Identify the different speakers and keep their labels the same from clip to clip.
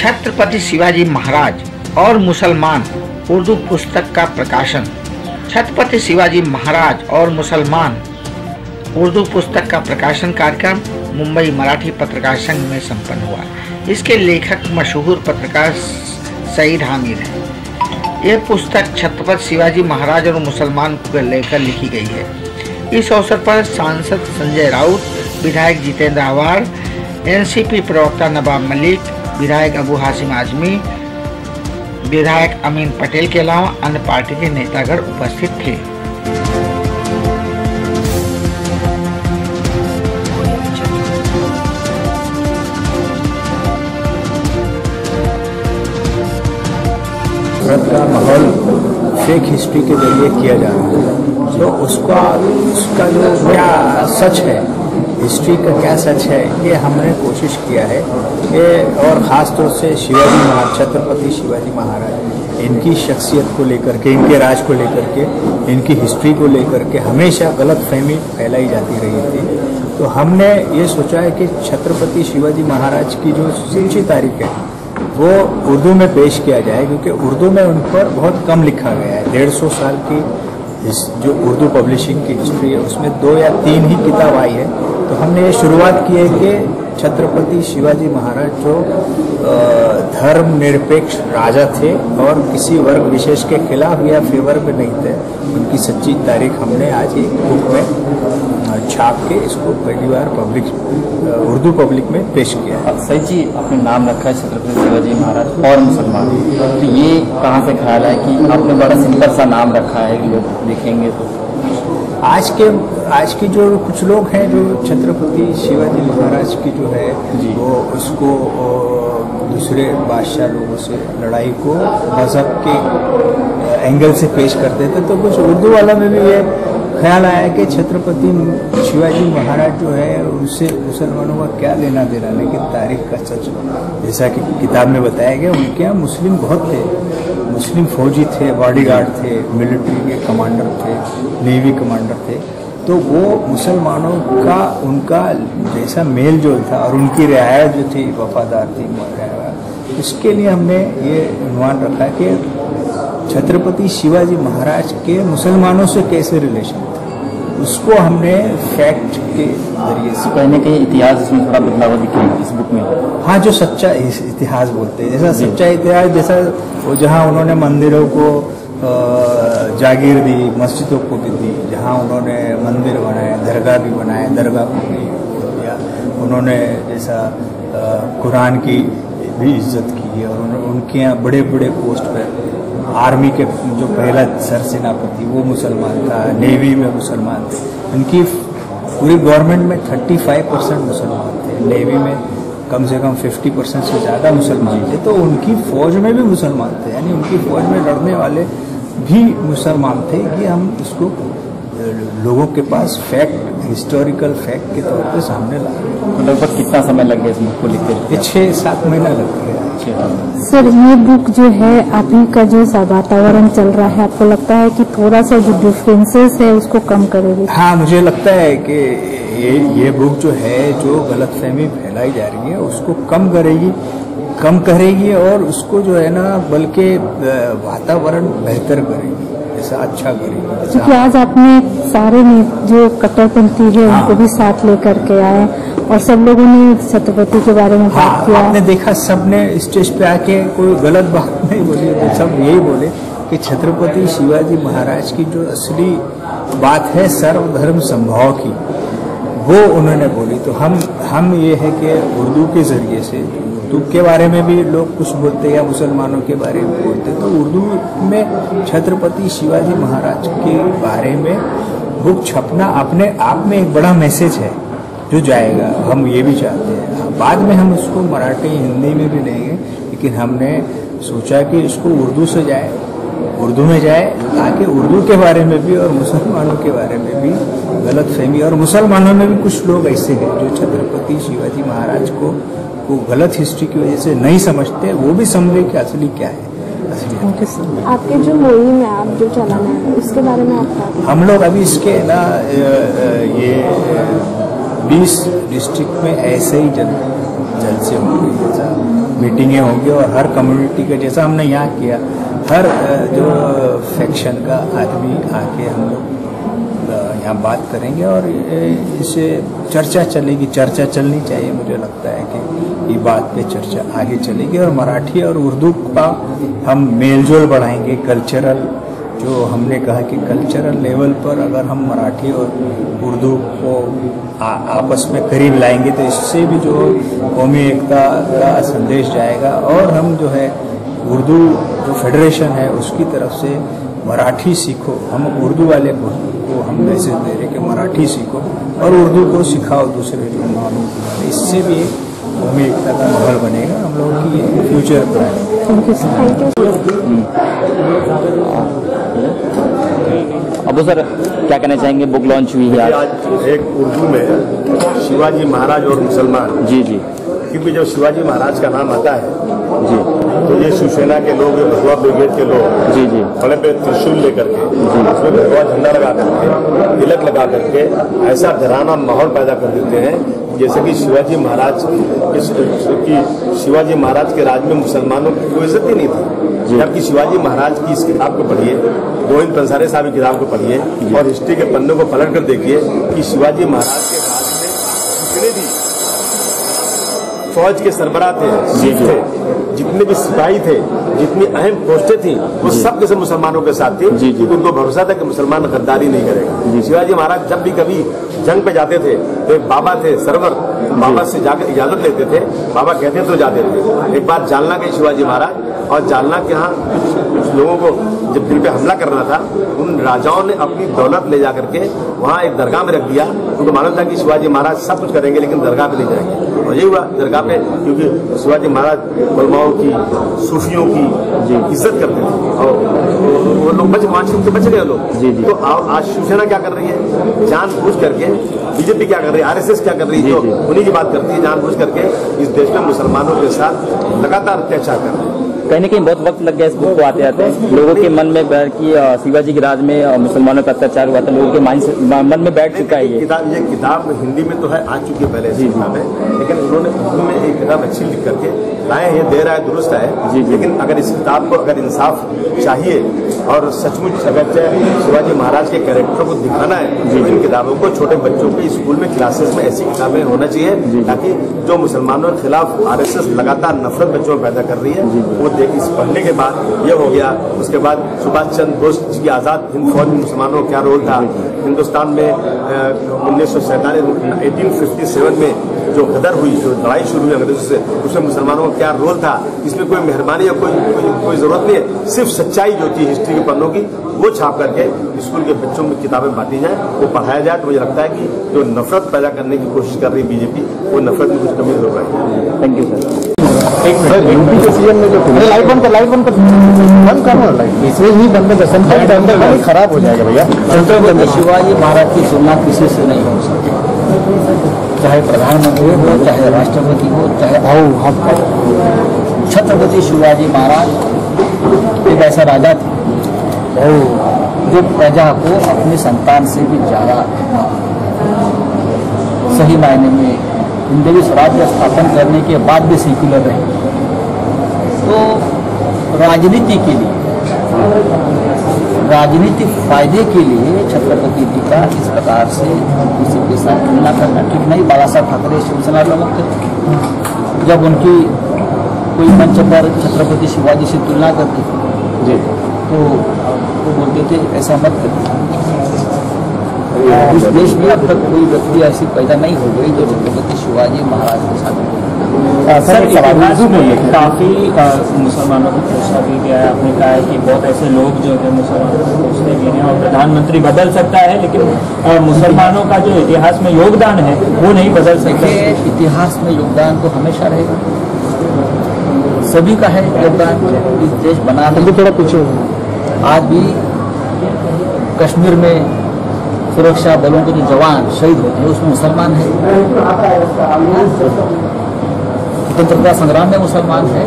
Speaker 1: छत्रपति शिवाजी महाराज और मुसलमान उर्दू पुस्तक का प्रकाशन। छत्रपति शिवाजी महाराज और मुसलमान उर्दू पुस्तक का प्रकाशन कार्यक्रम मुंबई मराठी पत्रकार संघ में संपन्न हुआ। इसके लेखक मशहूर पत्रकार सईद हामिद हैं। यह पुस्तक छत्रपति शिवाजी महाराज और मुसलमान को लेकर लिखी गई है। इस अवसर पर सांसद संजय राउत, विधायक जितेंद्र आवाड़ एनसीपी प्रवक्ता नवाब मलिक विधायक अबू हासिम आजमी, विधायक अमीन पटेल के अलावा अन्य पार्टी के नेतागण उपस्थित थे।
Speaker 2: माहौल फेक हिस्ट्री के ज़रिए किया जा रहा है। तो उसका उसका जो क्या सच है हिस्ट्री का क्या सच है, ये हमने कोशिश किया है। ये और ख़ास तौर से शिवाजी महाराज छत्रपति शिवाजी महाराज, इनकी शख्सियत को लेकर के, इनके राज को लेकर के, इनकी हिस्ट्री को लेकर के हमेशा गलत फहमी फैलाई जाती रही थी। तो हमने ये सोचा है कि छत्रपति शिवाजी महाराज की जो सच्ची तारीख है, वो उर्दू में पेश किया जाए, क्योंकि उर्दू में उन पर बहुत कम लिखा गया है। डेढ़ सौ साल की जो उर्दू पब्लिशिंग की हिस्ट्री है, उसमें दो या तीन ही किताब आई है। तो हमने ये शुरुआत की है कि छत्रपति शिवाजी महाराज जो धर्म निरपेक्ष राजा थे और किसी वर्ग विशेष के खिलाफ या फेवर में नहीं थे उनकी सच्ची तारीख हमने आज ही बुक में छाप के इसको पहली बार पब्लिक उर्दू पब्लिक में पेश किया
Speaker 3: सही जी आपने नाम रखा है छत्रपति शिवाजी महाराज और मुसलमान। तो ये कहाँ से ख्याल है कि आपने बड़ा सिंपल सा नाम रखा है लोग देखेंगे तो।
Speaker 2: आज के आज के जो कुछ लोग हैं जो छत्रपति शिवाजी महाराज की जो है वो उसको दूसरे बादशाह लोगों से लड़ाई को मज़हब के एंगल से पेश करते थे तो कुछ उर्दू वाला में भी ये ख्याल आया कि छत्रपति शिवाजी महाराज जो है उनसे मुसलमानों का क्या लेना देना लेकिन तारीख का सच जैसा कि किताब में बताया गया उनके यहाँ मुस्लिम बहुत थे। मुस्लिम फौजी थे बॉडीगार्ड थे मिलिट्री के कमांडर थे नेवी कमांडर थे। तो वो मुसलमानों का उनका जैसा मेल जोल था और उनकी रियायत जो थी वफादार थी इसके लिए हमने ये अनुमान रखा कि छत्रपति शिवाजी महाराज के मुसलमानों से कैसे रिलेशन थे। उसको हमने फैक्ट के ज़रिए से
Speaker 3: कहीं ना कहीं इतिहास इसमें थोड़ा बदलाव दिखे इस बुक में?
Speaker 2: हाँ जो सच्चा इतिहास बोलते हैं। जैसा सच्चा इतिहास जैसा वो जहाँ उन्होंने मंदिरों को जागीर दी मस्जिदों को भी दी, जहाँ उन्होंने मंदिर बनाए, दरगाह भी बनाए, दरगाह को भी दिया। उन्होंने जैसा कुरान की भी इज़्ज़त की है और उनके यहाँ बड़े बड़े पोस्ट पर आर्मी के जो पहला सर सेनापति वो मुसलमान था, नेवी में मुसलमान थे। उनकी पूरी गवर्नमेंट में 35 परसेंट मुसलमान थे। नेवी में कम से कम 50 परसेंट से ज़्यादा मुसलमान थे। तो उनकी फौज में भी मुसलमान थे, यानी उनकी फौज में लड़ने वाले भी मुसलमान थे कि हम इसको लोगों के पास फैक्ट हिस्टोरिकल फैक्ट के तौर पे सामने ला
Speaker 3: तो लगभग कितना समय लग गया इस बुक को लिखते
Speaker 2: ये छः सात महीना लग गया।
Speaker 4: सर ये बुक जो है अभी का जो वातावरण चल रहा है आपको लगता है कि थोड़ा सा जो डिफरेंसेस है उसको कम करेगी?
Speaker 2: हाँ मुझे लगता है कि ये ये बुक जो है जो गलत फहमी फैलाई जा रही है उसको कम करेगी। कम करेगी और उसको जो है ना बल्कि वातावरण बेहतर करेगी ऐसा अच्छा करेगी।
Speaker 4: क्योंकि आज आपने सारे जो कट्टरपंथी है हाँ। उनको भी साथ लेकर के आए और सब लोगों ने छत्रपति के बारे में
Speaker 2: हाँ,
Speaker 4: बात किया।
Speaker 2: आपने देखा सबने स्टेज पे आके कोई गलत बात नहीं बोली तो सब यही बोले कि छत्रपति शिवाजी महाराज की जो असली बात है सर्वधर्म संभव की वो उन्होंने बोली। तो हम हम ये है कि उर्दू के ज़रिए से उर्दू के बारे में भी लोग कुछ बोलते हैं या मुसलमानों के बारे में बोलते तो उर्दू में छत्रपति शिवाजी महाराज के बारे में बुक छपना अपने आप में एक बड़ा मैसेज है जो जाएगा। हम ये भी चाहते हैं। बाद में हम इसको मराठी, हिंदी में भी लेंगे लेकिन हमने सोचा कि इसको उर्दू से जाए, उर्दू में जाए, ताकि उर्दू के बारे में भी और मुसलमानों के बारे में भी गलत फहमी। और मुसलमानों में भी कुछ लोग ऐसे हैं जो छत्रपति शिवाजी महाराज को को गलत हिस्ट्री की वजह से नहीं समझते वो भी समझे कि असली क्या है।
Speaker 4: आपके जो मुहिम है आप जो चलाना है उसके बारे में आप
Speaker 2: हम लोग अभी इसके ना ये बीस डिस्ट्रिक्ट में ऐसे ही जल जल से हो रही है मीटिंगें होंगी और हर कम्युनिटी का जैसा हमने यहाँ किया हर जो फैक्शन का आदमी आके हम लोग यहाँ बात करेंगे और इसे चर्चा चलेगी चर्चा चलनी चाहिए मुझे लगता है कि ये बात पे चर्चा आगे चलेगी और मराठी और उर्दू का हम मेलजोल बढ़ाएँगे कल्चरल जो हमने कहा कि कल्चरल लेवल पर अगर हम मराठी और उर्दू को आ, आपस में करीब लाएँगे तो इससे भी जो कौमी एकता का संदेश जाएगा और हम जो है उर्दू जो फेडरेशन है उसकी तरफ़ से मराठी सीखो। हम उर्दू वाले को, हम मैसेज दे रहे कि मराठी सीखो और उर्दू को सिखाओ दूसरे जो मालूम इससे भी एक कौमी एकता का माहौल बनेगा हम लोगों की फ्यूचर प्लान है
Speaker 4: थैंक यू सर।
Speaker 3: अब सर क्या कहना चाहेंगे? बुक लॉन्च हुई है आज
Speaker 5: एक उर्दू में शिवाजी महाराज और मुसलमान
Speaker 3: जी जी।
Speaker 5: क्योंकि जब शिवाजी महाराज का नाम आता है
Speaker 3: जी।
Speaker 5: तो ये शिवसेना के लोग भगवा ब्रिगेड के लोग
Speaker 3: जी जी।
Speaker 5: बड़े पे त्रिशूल लेकर के उसमें भगवा झंडा लगा करके तिलक लगा करके ऐसा डराना माहौल पैदा कर देते हैं जैसे कि शिवाजी महाराज की शिवाजी महाराज के राज में मुसलमानों की कोई इज़्ज़त ही नहीं थी। जबकि शिवाजी महाराज की इस किताब को पढ़िए गोविंद पंसारे साहब की किताब को पढ़िए और हिस्ट्री के पन्नों को पलट कर देखिए कि शिवाजी महाराज के राज में जितने भी फौज के सरबराह थे थे जितने भी सिपाही थे जितनी अहम पोस्टें थी वो सब के सब मुसलमानों के साथ थी।
Speaker 3: जी, जी।
Speaker 5: उनको भरोसा था कि मुसलमान गद्दारी नहीं करेगा। शिवाजी महाराज जब भी कभी जंग पे जाते थे तो एक बाबा थे सरवर बाबा से जाकर इजाज़त लेते थे। बाबा कहते तो जाते थे। एक बार जालना गए शिवाजी महाराज और जालना के यहाँ कुछ लोगों को जब दिल पे हमला करना था उन राजाओं ने अपनी दौलत ले जा करके वहाँ एक दरगाह में रख दिया। उनको मालूम था कि शिवाजी महाराज सब कुछ करेंगे लेकिन दरगाह पे नहीं जाएँगे। यही हुआ दरगाह पे क्योंकि शिवाजी महाराज बलमाओं की सूफियों की इज़्ज़त करते थे। और वो- लोग बच मानसिक से बच गए लोग।
Speaker 3: जी, जी।
Speaker 5: तो आज शिवसेना क्या कर रही है? जान बूझ करके बीजेपी क्या कर रही है? आरएसएस क्या कर रही है?
Speaker 3: तो
Speaker 5: उन्हीं की बात करती है जानबूझ करके इस देश में मुसलमानों के साथ लगातार अत्याचार कर रहे हैं।
Speaker 3: कहीं ना कहीं बहुत वक्त लग गया इस बुक को आते आते। लोगों के मन में कि शिवाजी के राज में मुसलमानों का अत्याचार हुआ था लोगों के माइंड मन में बैठ चुका है
Speaker 5: ये किताब ये किताब हिंदी में तो है आ चुकी है पहले किताब है लेकिन उन्होंने उर्दू में एक किताब अच्छी लिख करके लाए ये दे रहा है दुरुस्त है
Speaker 3: जी, जी।
Speaker 5: लेकिन अगर इस किताब को अगर इंसाफ चाहिए और सचमुच अगर शिवाजी महाराज के कैरेक्टर को दिखाना है इन किताबों को छोटे बच्चों के स्कूल में क्लासेस में ऐसी किताबें होना चाहिए ताकि जो मुसलमानों के खिलाफ आरएसएस लगातार नफरत बच्चों में पैदा कर रही है वो देख। इस पढ़ने के बाद ये हो गया। उसके बाद सुभाष चंद्र बोस जी की आज़ाद हिंद फौज में मुसलमानों का क्या रोल था? हिंदुस्तान में उन्नीस सौ सैंतालीस एटीन फिफ्टी सेवन में जो गदर हुई जो लड़ाई शुरू हुई अंग्रेज़ों से उसमें मुसलमानों का क्या रोल था? इसमें कोई मेहरबानी या कोई कोई, कोई ज़रूरत नहीं है। सिर्फ़ सच्चाई जो थी हिस्ट्री के पन्नों की वो छाप करके स्कूल के बच्चों में किताबें बांटी जाए। वो पढ़ाया जाए तो मुझे लगता है कि जो नफरत पैदा करने की कोशिश कर रही बीजेपी वो नफरत में कुछ कमी हो पाएगी
Speaker 3: थैंक यू सर
Speaker 6: यूपी के सीएम ने जो लाइट बंद कर लाइट बंद कर। बंद करो लाइट इसमें ही बंद कर सेंट्रल बंद कर खराब हो जाएगा भैया। सेंट्रल बंद
Speaker 7: शिवाजी महाराज की तुलना किसी से नहीं हो सकती। चाहे प्रधानमंत्री हो चाहे राष्ट्रपति हो चाहे
Speaker 6: हम
Speaker 7: छत्रपति शिवाजी महाराज एक ऐसा राजा थे जो प्रजा को अपनी संतान से भी ज़्यादा सही मायने में हिंदवी स्वराज्य स्थापन करने के बाद भी सेक्युलर रहे। तो राजनीति के लिए राजनीतिक फ़ायदे के लिए छत्रपति जी का इस प्रकार से किसी के साथ तुलना करना ठीक नहीं। बाला साहब ठाकरे शिवसेना प्रमुख थे। जब उनकी कोई मंच पर छत्रपति शिवाजी से तुलना करते थे तो वो बोलते थे ऐसा मत करिए इस देश में अब तक कोई व्यक्ति ऐसी पैदा नहीं हो गई जो छत्रपति शिवाजी महाराज के साथ
Speaker 6: सर
Speaker 8: इतिहास
Speaker 6: में
Speaker 8: काफ़ी मुसलमानों को पूछा भी गया है आपने कहा है कि बहुत ऐसे लोग जो है मुसलमानों को पूछते भी हैं और प्रधानमंत्री बदल सकता है लेकिन मुसलमानों का जो इतिहास में योगदान है वो नहीं बदल सकता।
Speaker 7: इतिहास में योगदान तो हमेशा रहेगा। सभी का है योगदान इस देश बनाने
Speaker 6: जल्दी थोड़ा पूछो
Speaker 7: आज भी कश्मीर में सुरक्षा बलों के जो जवान शहीद होते हैं उसमें मुसलमान है। स्वतंत्रता संग्राम में मुसलमान है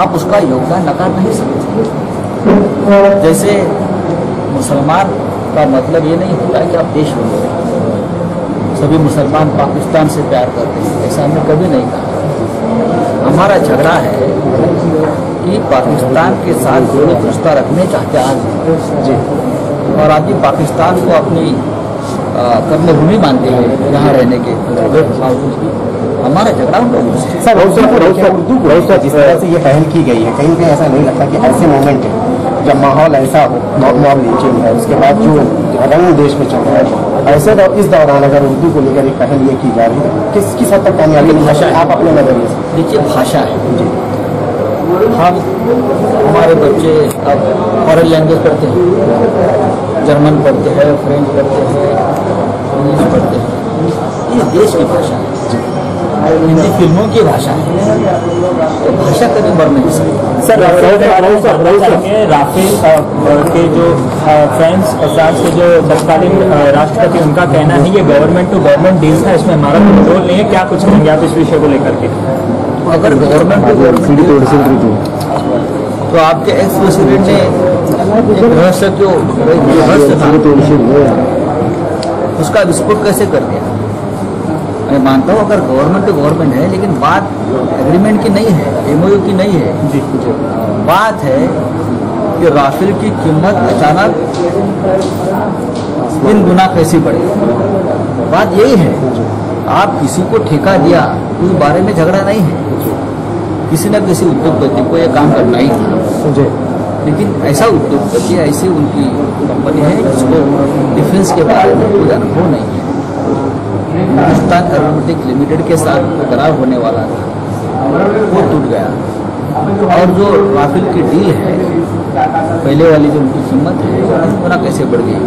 Speaker 7: आप उसका योगदान नकार नहीं सकते। जैसे मुसलमान का मतलब ये नहीं होता कि आप देश में सभी मुसलमान पाकिस्तान से प्यार करते हैं, ऐसा हमने कभी नहीं कहा। हमारा झगड़ा है कि पाकिस्तान के साथ जोड़ो रिश्ता रखने चाहते आज जी। और आज ये पाकिस्तान को अपनी कर्मभूमि मानते हैं यहाँ रहने के बावजूद भी हमारा झगड़ा उन लोगों से।
Speaker 6: सर उर्दू को उर्दू जिस तरह से ये पहल की गई है कहीं कहीं ऐसा नहीं लगता कि ऐसे मोमेंट है जब माहौल ऐसा हो मॉब लीचिंग है उसके बाद जो रंग देश में चल रहा है ऐसे दौ, इस दौरान अगर उर्दू को लेकर एक पहल ये की जा रही है किस किस हद तक कामयाबी भाषा आप अपने नज़रिए से।
Speaker 7: देखिए भाषा है। जी। हम हमारे बच्चे अब फॉरन लैंग्वेज पढ़ते हैं। जर्मन पढ़ते हैं फ्रेंच पढ़ते हैं इंग्लिश पढ़ते हैं। ये देश की भाषा है। हिंदी फ़िल्मों की भाषा। है तो भाषा कभी मर नहीं सकती।
Speaker 8: सर राफेल के जो अ, फ्रांस फ्रांस के जो तत्कालीन राष्ट्रपति उनका कहना है ये गवर्नमेंट टू गवर्नमेंट डील्स है इसमें हमारा कोई रोल नहीं है क्या कुछ कहेंगे आप इस विषय को लेकर के?
Speaker 7: अगर गवर्नमेंट को तो आपके एक्स प्रेसिडेंट ने रहस्य जो जो रहस्य था? उसका विस्फोट कैसे कर दिया? मैं मानता हूँ अगर गवर्नमेंट तो गवर्नमेंट है लेकिन बात एग्रीमेंट की नहीं है एमओयू की नहीं है। जी। बात है कि राफेल की कीमत अचानक तीन गुना कैसी बढ़ी। बात यही है आप किसी को ठेका दिया उस बारे में झगड़ा नहीं है। किसी न किसी उद्योगपति को यह काम करना ही था। लेकिन ऐसा उद्योगपति ऐसी उनकी कंपनी है जिसको डिफेंस के बारे में कोई अनुभव नहीं है। हिंदुस्तान एरोनोटिक लिमिटेड के साथ करार होने वाला था। वो टूट गया। और जो राफेल की डील है, पहले वाली जो उनकी कीमत है, वो कैसे बढ़ गई?